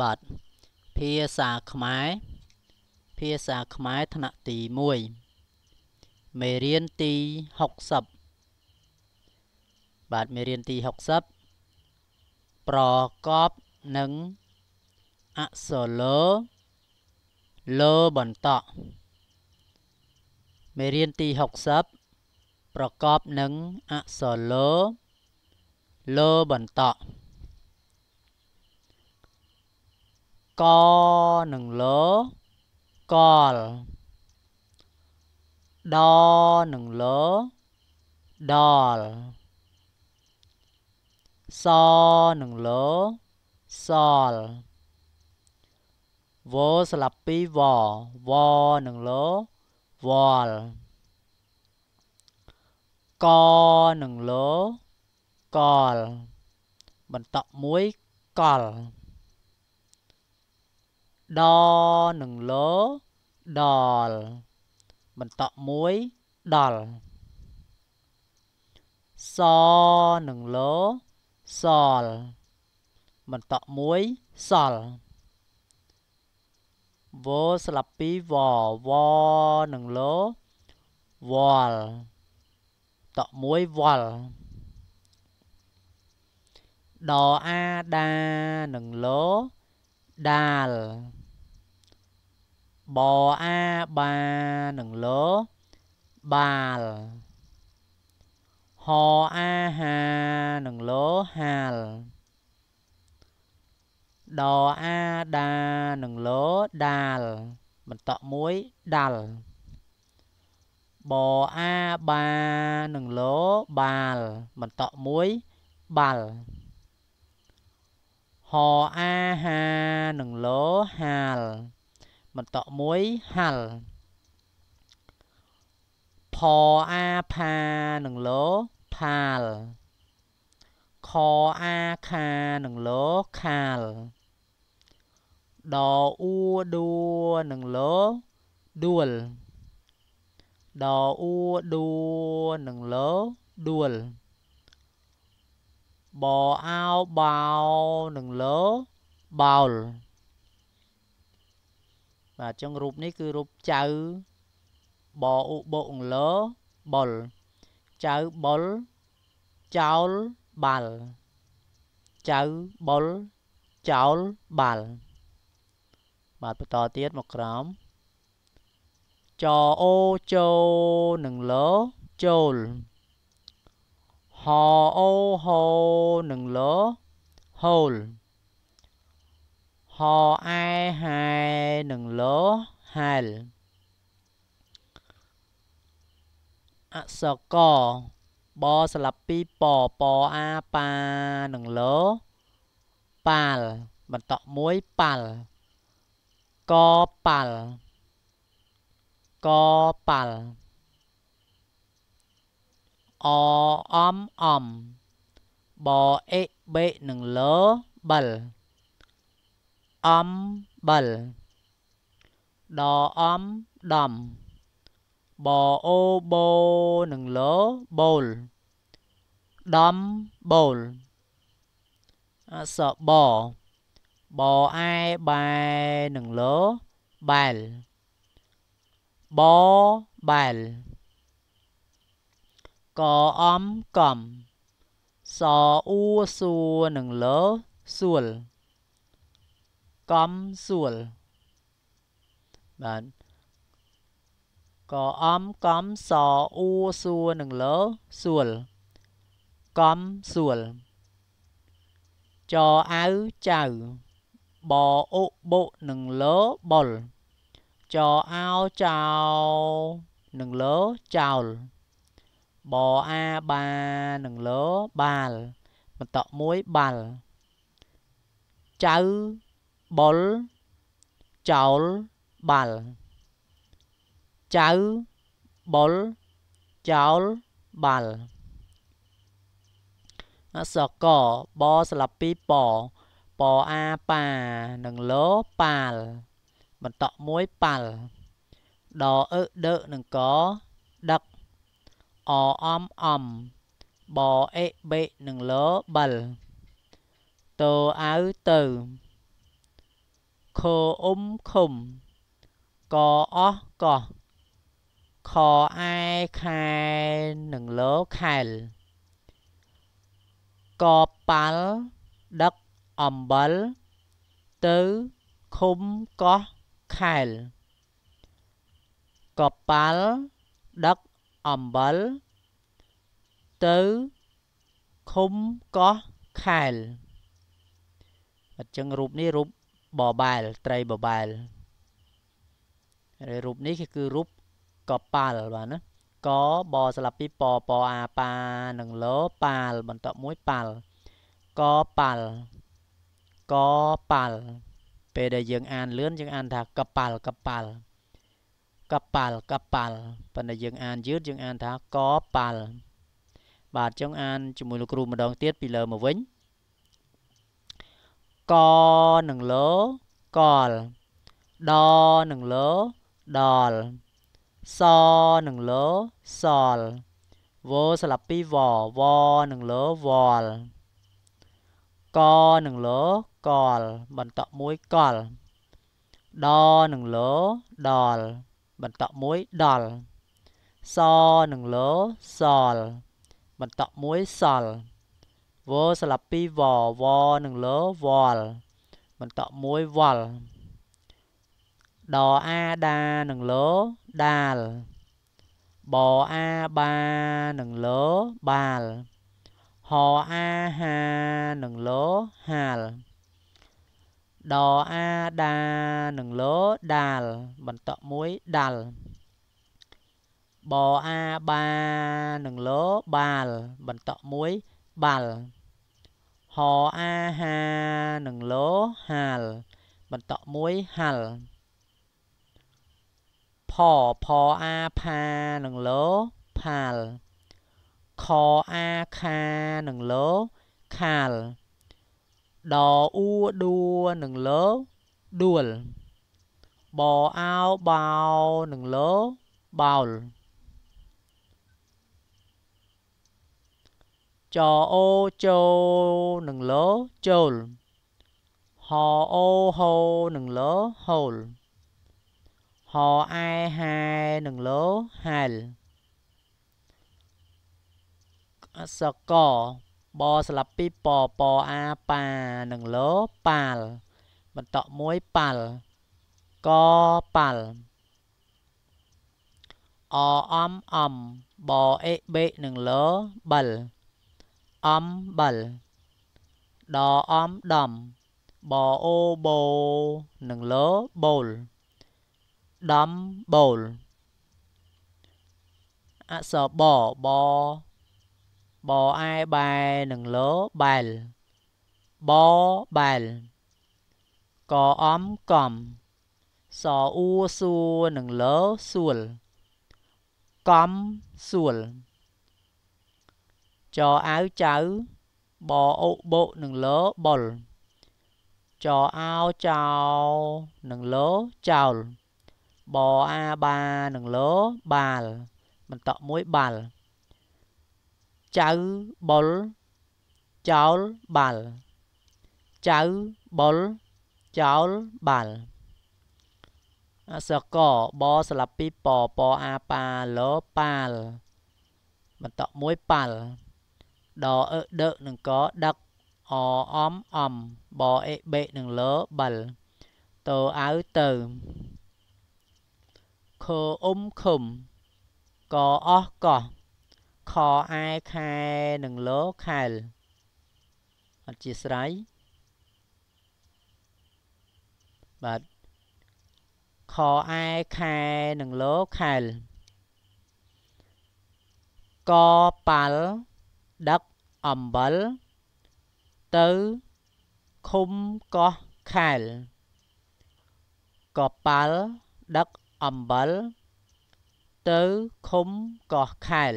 បាទភាសាខ្មែរភាសាខ្មែរថ្នាក់ទី1មេរៀនទី60បាទមេរៀនទី60ប្រកបនឹងអក្សរលលើបន្តមេរៀនទី60ប្រកបនឹងអក្សរលលើបន្ត កនិងលកលដនិងលដល់សនិងលសល់វស្លាប់ពីវវនិងលវល់កនិងលកលបន្តមួយកល ដនិងលដល់បន្តមួយដល់សនិងលសល់បន្តមួយសល់វស្លាប់ពីវវនិងលវល់តមួយវល់ដអាដានិងលដាល បអាបានឹងលបាលហអាហានឹងលហាលដអាដានឹងលដាលបន្តមួយដាល់បអាបានឹងលបាលបន្តមួយបាល់ហអាហានឹងលហាល បន្តមួយហាល់ផអាផានឹងលោផាលខអាខានឹងលោខាលដអ៊ូដួនឹងលោដួលដអ៊ូដួនឹងលោដួលបអោបោនឹងលោបោល បាទអញ្ចឹងរូបនេះគឺរូបចៅបអ៊ុបអងលបុលចៅបុលចោលបាល់ចៅបុលចោលបាល់បាទបន្តទៀតមកក្រោមចអូចូលនឹងលចូលហអូហោនឹងលហូលហ អែហែនឹងលហែលអក្សរកបស្លាប់ពីពពអាប៉ានឹងលប៉ាល់បន្តមួយប៉ាល់កប៉ាល់កប៉ាល់អអំអំបអេបេនឹងលបិល អំបិលដអំដំបអូបូនឹងលបូលដំបូលអសបបអែបែនឹងលបែលបបែលកអំកំសអ៊ូសួរនឹងលសួល កំសួលបាទកអំកំសអ៊ូសួរនឹងលសួលកំសួលចអៅចៅបអ៊ុបុនឹងលបុលចអោចោនឹងលចោលបអាបានឹងលបាលបន្តមួយបាល់ចៅ បុលចោលបាល់ចៅបុលចោលបាល់អសកបស្លាប់ពីពពអាប៉ានឹងលោប៉ាលបន្តមួយប៉ាល់ដអឺដឺនឹងកដឹកអអំអំបអេបេនឹងលោបិលតោអៅទៅ ខអ៊ុំខុំកអស់កោះខអែខែនឹងលោខែលកប៉ាល់ដឹកអំបិលទៅឃុំកោះខែលកប៉ាល់ដឹកអំបិលទៅឃុំកោះខែលអញ្ចឹងរូបនេះរូប បបែលត្រីបបែលហើយរូបនេះគឺរូបកប៉ាល់បាទណាកបស្លាប់ពីពពអាប៉ានិងលប៉ាល់បន្តមួយប៉ាល់កប៉ាល់កប៉ាល់ពេលដែលយើងអានលឿនយើងអានថាកប៉ាល់កប៉ាល់កប៉ាល់កប៉ាល់ប៉ុន្តែយើងអានយឺតយើងអានថាកប៉ាល់បាទចង់អានជាមួយលោកគ្រូម្ដងទៀតពីលើមកវិញ កនឹងលកលដនឹងលដល់សនឹងលសលវស្លាប់ពីវវនឹងលវលកនឹងលកលបន្តមួយកលដនឹងលដល់បន្តមួយដល់សនឹងលសលបន្តមួយសល់ វស្លាប់ពីវវនឹងលវល់បន្តមួយវល់ដអាដានឹងលដាលបអាបានឹងលបាលហអាហានឹងលហាលដអាដានឹងលដាលបន្តមួយដាល់បអាបានឹងលបាលបន្តមួយបាល់ ហអាហានឹងលហាលបន្តមួយហាល់ផផអាផានឹងលផាលខអាខានឹងលខាលដអ៊ូដួនឹងលដួលបអោបោនឹងលបោល ចអូចូលនឹងលចូលហអូហូនឹងលហូលហអែហែនឹងលហែលអសកបស្លាប់ពីពពអាប៉ានឹងលប៉ាលបន្តមួយប៉ាល់កប៉ាល់អអំអំបអេបេនឹងលបល អំបលដអំដំបអូបោនឹងលបូលដំបូលអក្សរបបបអែបែនឹងលបែលបបែលកអំកំសអ៊ូសួរនឹងលសួលកំសួល ចអាវចៅបអុបោនឹងលបុលចអោចោនឹងលចោលបអាបានឹងលបាលបន្តមួយបាល់ចៅបុលចោលបាល់ចៅបុលចោលបាល់អសកបស្លាប់ពីពពអាប៉ាលប៉ាលបន្តមួយប៉ាល់ ដអឺដឺនឹងកដឹកអអំអំបអេបេនឹងលបលតើអៅទៅខអ៊ុំខុំកអស់កោះខអែខែនឹងលខែលអធិស្ស្រ័យបាទខអែខែនឹងលខែលកប៉ាល់ ដឹកអំបិលទៅឃុំកោះខែលកប៉ាល់ដឹកអំបិលទៅឃុំកោះខែល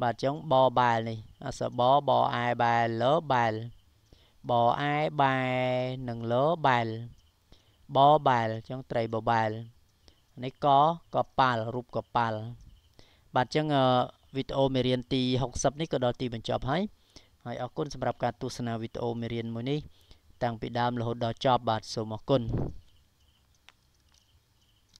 បាទចឹងបបែលនេះអសបបអែបែលលបែលបអែបែនឹងលបែលបបែលចឹងត្រីបបែលនេះកកប៉ាល់រូបកប៉ាល់បាទចឹង វីដេអូមេរៀនទី60នេះក៏ដល់ទីបញ្ចប់ហើយហើយអរគុណសម្រាប់ការទស្សនាវីដេអូមេរៀនមួយនេះតាំងពីដើមរហូតដល់ចប់បាទសូមអរគុណ